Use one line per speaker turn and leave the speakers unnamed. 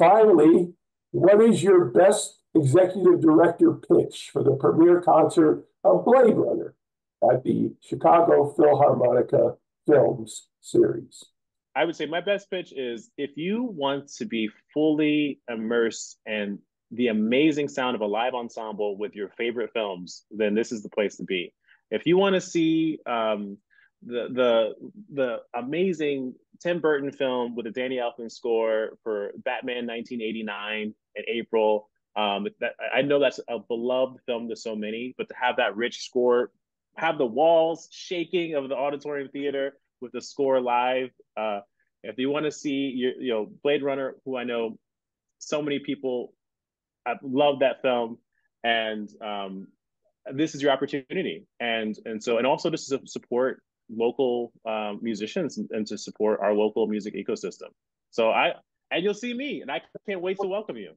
finally, what is your best executive director pitch for the premiere concert of Blade Runner at the Chicago Philharmonica Films series?
I would say my best pitch is if you want to be fully immersed in the amazing sound of a live ensemble with your favorite films, then this is the place to be. If you want to see um, the the the amazing Tim Burton film with the Danny Elfman score for Batman 1989 in April, um, that I know that's a beloved film to so many, but to have that rich score, have the walls shaking of the auditorium theater with the score live. Uh, if you want to see your, you know, Blade Runner, who I know so many people love that film, and um, this is your opportunity. And and so and also just to support local um, musicians and, and to support our local music ecosystem. So I and you'll see me, and I can't wait to welcome you.